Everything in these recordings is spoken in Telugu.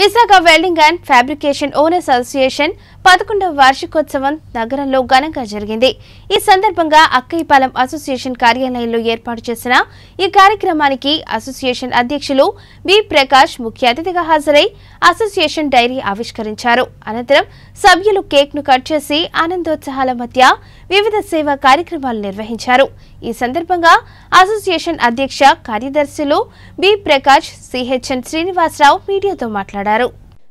Visakha welding and fabrication owners association పదకొండవ వార్షికోత్సవం నగరంలో ఘనంగా జరిగింది. ఈ సందర్భంగా అక్కయ్యపాలెం అసోసియేషన్ కార్యాలయంలో ఏర్పాటు చేసిన ఈ కార్యక్రమానికి అసోసియేషన్ అధ్యక్షులు బి ప్రకాష్ ముఖ్య అతిథిగా హాజరై అసోసియేషన్ డైరీ ఆవిష్కరించారు. అనంతరం సభ్యులు కేక్ను కట్ చేసి ఆనందోత్సాహాల మధ్య వివిధ సేవా కార్యక్రమాలు నిర్వహించారు. ఈ సందర్భంగా అసోసియేషన్ అధ్యక్ష కార్యదర్శులు బి ప్రకాష్ సిహెచ్ఎన్ శ్రీనివాసరావు మీడియాతో మాట్లాడారు.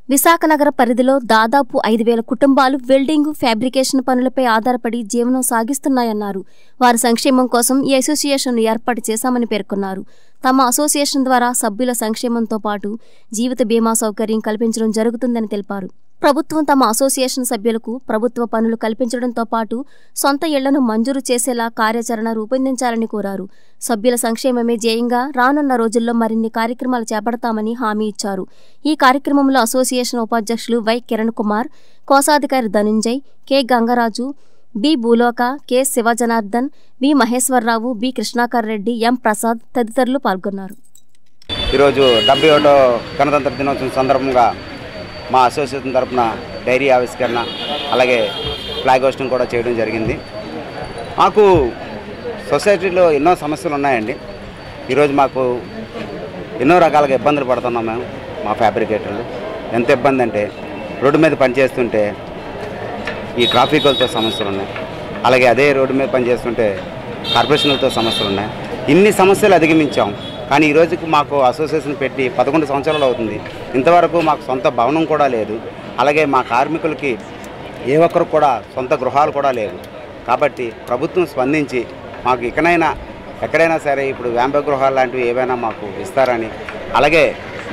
విశాఖ నగర పరిధిలో దాదాపు ఐదు వేల కుటుంబాలు వెల్డింగ్ ఫ్యాబ్రికేషన్ పనులపై ఆధారపడి జీవనం సాగిస్తున్నాయన్నారు. వారి సంక్షేమం కోసం ఈ అసోసియేషన్ను ఏర్పాటు చేశామని పేర్కొన్నారు. తమ అసోసియేషన్ ద్వారా సభ్యుల సంక్షేమంతో పాటు జీవిత బీమా సౌకర్యం కల్పించడం జరుగుతుందని తెలిపారు. ప్రభుత్వం తమ అసోసియేషన్ సభ్యులకు ప్రభుత్వ పనులు కల్పించడంతో పాటు సొంత ఇళ్ళను మంజూరు చేసేలా కార్యాచరణ రూపొందించాలని కోరారు. సభ్యుల సంక్షేమమే ధ్యేయంగా రానున్న రోజుల్లో మరిన్ని కార్యక్రమాలు చేపడతామని హామీ ఇచ్చారు. ఈ కార్యక్రమంలో అసోసియేషన్ ఉపాధ్యక్షులు వై కిరణ్ కుమార్ కోశాధికారి Dhanunjay K Gangaraju B Bhuloka K Sivajanardhan B Maheswararao B Krishnakar Reddy M Prasad తదితరులు పాల్గొన్నారు. ఈరోజు డెబ్బై ఒకటో గణతంత్ర దినోత్సవం సందర్భంగా మా అసోసియేషన్ తరఫున డైరీ ఆవిష్కరణ అలాగే ఫ్లాగ్ హోస్టింగ్ కూడా చేయడం జరిగింది. మాకు సొసైటీలో ఎన్నో సమస్యలు ఉన్నాయండి. ఈరోజు మాకు ఎన్నో రకాలుగా ఇబ్బందులు పడుతున్నాం మేము మా ఫ్యాబ్రికేటర్లు. ఎంత ఇబ్బంది అంటే రోడ్డు మీద పనిచేస్తుంటే ఈ ట్రాఫిక్లతో సమస్యలు ఉన్నాయి. అలాగే అదే రోడ్డు మీద పనిచేస్తుంటే కార్పొరేషన్లతో సమస్యలు ఉన్నాయి. ఇన్ని సమస్యలు అధిగమించాం. కానీ ఈ రోజుకి మాకు అసోసియేషన్ పెట్టి పదకొండు సంవత్సరాలు అవుతుంది. ఇంతవరకు మాకు సొంత భవనం కూడా లేదు. అలాగే మా కార్మికులకి ఏ ఒక్కరు కూడా సొంత గృహాలు కూడా లేవు. కాబట్టి ప్రభుత్వం స్పందించి మాకు ఇకనైనా ఎక్కడైనా సరే ఇప్పుడు వేంబ గృహాలు లాంటివి ఏవైనా మాకు ఇస్తారని అలాగే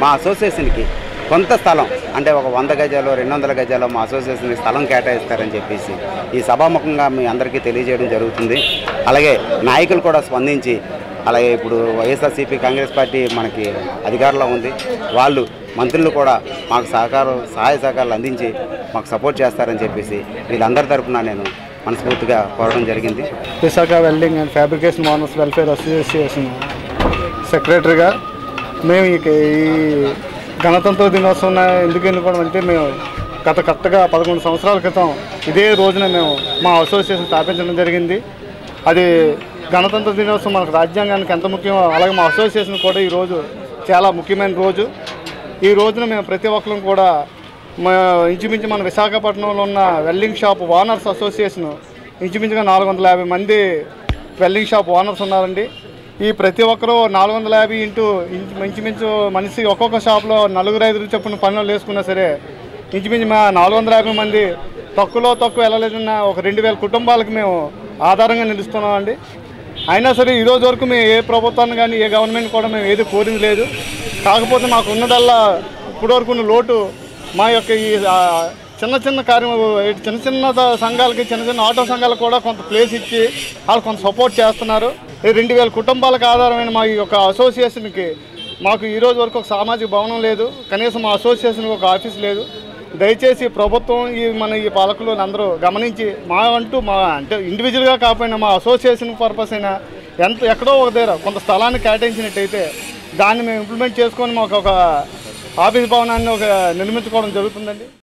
మా అసోసియేషన్కి కొంత స్థలం అంటే ఒక వంద గజాలు రెండు వందల గజాలు మా అసోసియేషన్కి స్థలం కేటాయిస్తారని చెప్పేసి ఈ సభాముఖంగా మీ అందరికీ తెలియజేయడం జరుగుతుంది. అలాగే నాయకులు కూడా స్పందించి అలాగే ఇప్పుడు వైఎస్ఆర్సీపీ కాంగ్రెస్ పార్టీ మనకి అధికారంలో ఉంది. వాళ్ళు మంత్రులు కూడా మాకు సహకారం సహాయ సహకారాలు అందించి మాకు సపోర్ట్ చేస్తారని చెప్పేసి వీళ్ళందరి తరఫున నేను మనస్ఫూర్తిగా కోరడం జరిగింది. Visakha welding and fabrication owners welfare association సెక్రటరీగా మేము ఈ ఈ గణతంత్ర దినోత్సవం ఎందుకు ఎన్నుకోవడం అంటే మేము గత కరెక్ట్గా పదకొండు సంవత్సరాల క్రితం ఇదే రోజున మేము మా అసోసియేషన్ స్థాపించడం జరిగింది. అది గణతంత్ర దినోత్సవం మనకు రాజ్యాంగానికి ఎంత ముఖ్యమో అలాగే మా అసోసియేషన్ కూడా ఈరోజు చాలా ముఖ్యమైన రోజు. ఈ రోజున మేము ప్రతి ఒక్కరం కూడా మా ఇంచుమించు మన విశాఖపట్నంలో ఉన్న వెల్డింగ్ షాప్ ఓనర్స్ అసోసియేషన్ ఇంచుమించుగా నాలుగు వందల యాభై మంది వెల్డింగ్ షాప్ ఓనర్స్ ఉన్నారండి. ఈ ప్రతి ఒక్కరూ నాలుగు వందల యాభై ఇంటూ ఇంచు ఇంచుమించు మనిషి ఒక్కొక్క షాప్లో నలుగురు ఐదుగురు చొప్పున పనులు వేసుకున్నా సరే ఇంచుమించు మా నాలుగు వందల యాభై మంది తక్కువలో తక్కువ వెళ్ళలేదన్న ఒక రెండు వేల కుటుంబాలకు మేము ఆధారంగా నిలుస్తున్నామండి. అయినా సరే ఈరోజు వరకు మేము ఏ ప్రభుత్వాన్ని కానీ ఏ గవర్నమెంట్ కూడా మేము ఏది కోరింది లేదు కాకపోతే మాకు ఉన్నదల్లా ఇప్పటివరకు ఉన్న లోటు మా యొక్క ఈ చిన్న చిన్న కార్యం చిన్న చిన్న సంఘాలకి చిన్న చిన్న ఆటో సంఘాలకు కూడా కొంత ప్లేస్ ఇచ్చి వాళ్ళు కొంత సపోర్ట్ చేస్తున్నారు. ఈ రెండు వేల కుటుంబాలకు ఆధారమైన మా ఈ యొక్క అసోసియేషన్కి మాకు ఈరోజు వరకు ఒక సామాజిక భవనం లేదు. కనీసం మా అసోసియేషన్కి ఒక ఆఫీస్ లేదు. దయచేసి ప్రభుత్వం ఈ మన ఈ పాలకులు అందరూ గమనించి మా అంటూ మా అంటే ఇండివిజువల్గా కాకపోయినా మా అసోసియేషన్ పర్పస్ అయినా ఎంత ఎక్కడో ఒక దగ్గర కొంత స్థలాన్ని కేటాయించినట్టయితే దాన్ని మేము ఇంప్లిమెంట్ చేసుకొని మాకు ఒక ఆఫీస్ భవనాన్ని ఒక నిర్మించుకోవడం జరుగుతుందండి.